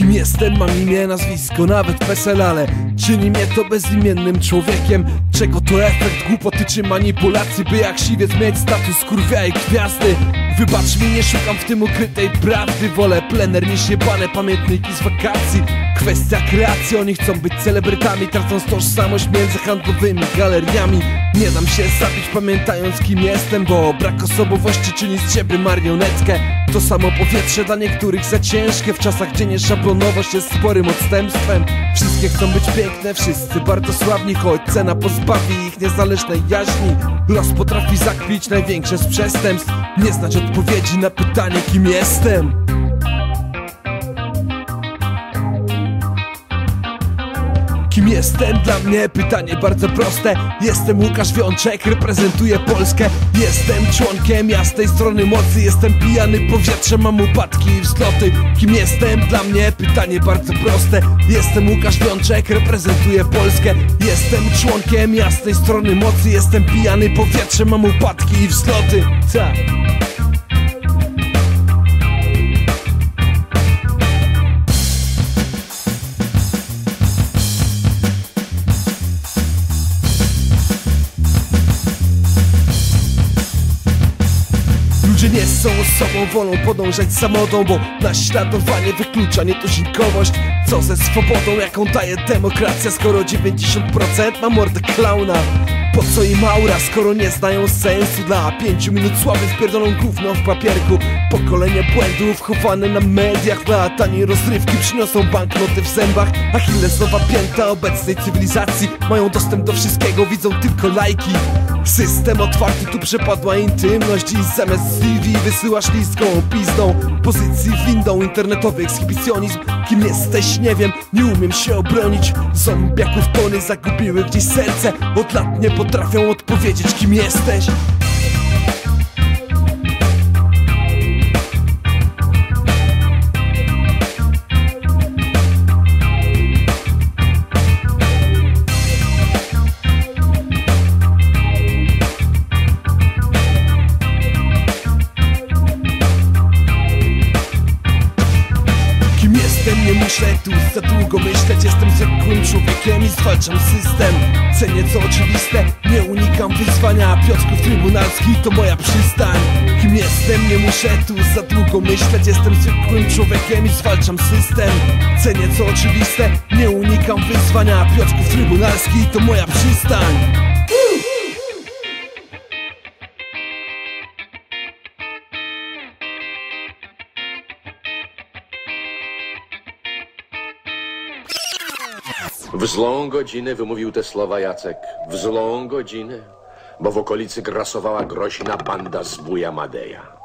Kim jestem, mam imię, nazwisko, nawet PESEL, ale czyni mnie to bezimiennym człowiekiem. Czego to efekt głupoty czy manipulacji By jak siwiec mieć status kurwia i gwiazdy? Wybacz mi, nie szukam w tym ukrytej prawdy. Wolę plener niż jebane pamiętniki z wakacji. Kwestia kreacji, oni chcą być celebrytami Tracąc tożsamość między handlowymi galeriami. Nie dam się zabić pamiętając kim jestem Bo brak osobowości czyni z ciebie marionetkę To samo powietrze dla niektórych za ciężkie. W czasach, gdzie nieszablonowość jest sporym odstępstwem. Wszystkie chcą być piękne, wszyscy bardzo sławni Choć cena pozbawi ich niezależnej jaźni. Los potrafi zakpić największe z przestępstw Nie znać odpowiedzi na pytanie kim jestem Kim jestem? Dla mnie pytanie bardzo proste. Jestem Łukasz Wiączek, reprezentuję Polskę. Jestem członkiem jasnej strony mocy. Jestem pijany powietrzem, mam upadki i wzloty. Kim jestem? Dla mnie pytanie bardzo proste. Jestem Łukasz Wiączek, reprezentuję Polskę. Jestem członkiem jasnej strony mocy. Jestem pijany powietrzem, mam upadki i wzloty. Tak nie są osobą, wolą podążać za modą Bo naśladowanie wyklucza nietuzinkowość Co ze swobodą, jaką daje demokracja Skoro 90% ma mordę klauna? Po co im aura, skoro nie znają sensu? Dla pięciu minut sławy wpierdolą gówno w papierku. Pokolenie błędów chowane na mediach Dla taniej rozrywki przyniosą banknoty w zębach. Achillesowa pięta obecnej cywilizacji. Mają dostęp do wszystkiego, widzą tylko lajki. System otwarty, tu przepadła intymność. I zamiast CV wysyłasz listką pizdą. Pozycji windą, internetowy ekshibicjonizm. Kim jesteś, nie wiem, nie umiem się obronić. Zombiaków tony zagubiły gdzieś serce. Od lat nie potrafią odpowiedzieć kim jesteś nie muszę tu za długo myśleć. Jestem zwykłym człowiekiem i zwalczam system. Cenię co oczywiste, nie unikam wyzwania. Piotrków Trybunalski to moja przystań. Kim jestem, nie muszę tu za długo myśleć. Jestem zwykłym człowiekiem i zwalczam system. Cenię co oczywiste, nie unikam wyzwania. Piotrków Trybunalski to moja przystań W złą godzinę wymówił te słowa Jacek. W złą godzinę, bo w okolicy grasowała groźna banda zbója Madeja.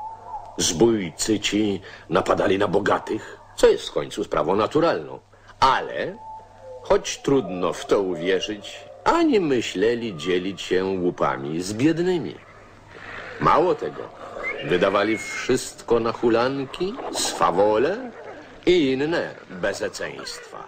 Zbójcy ci napadali na bogatych, co jest w końcu sprawą naturalną. Ale, choć trudno w to uwierzyć, ani myśleli dzielić się łupami z biednymi. Mało tego, wydawali wszystko na hulanki, swawole i inne bezeceństwa.